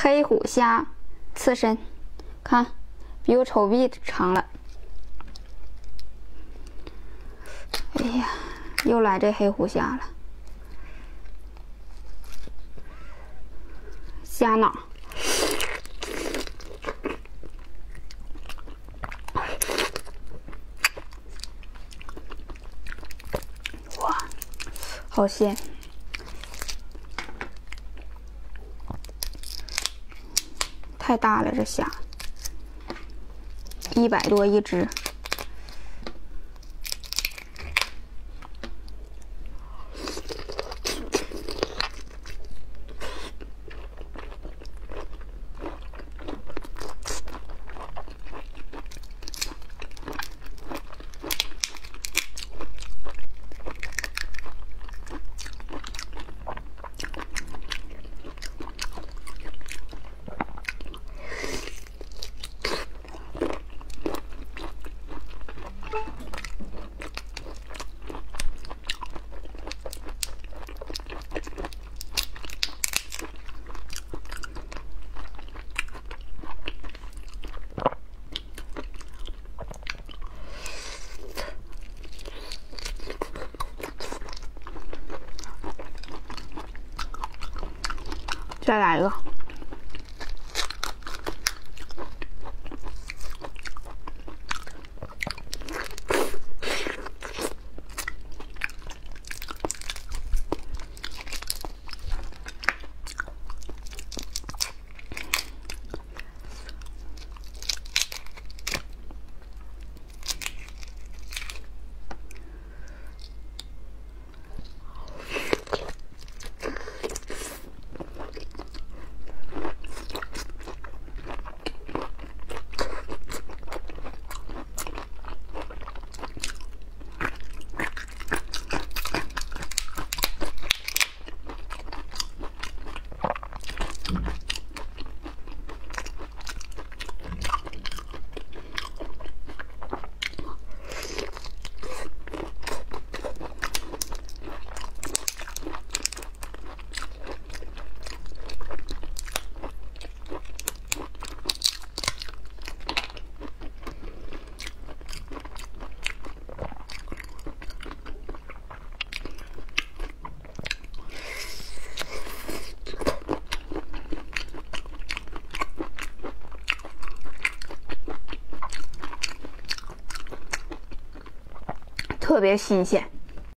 黑虎虾刺身，看，比我手臂长了。哎呀，又来这黑虎虾了，虾脑。哇，好鲜！太大了，这虾，一百多一只。再来一个。特别新鲜。